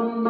bum bum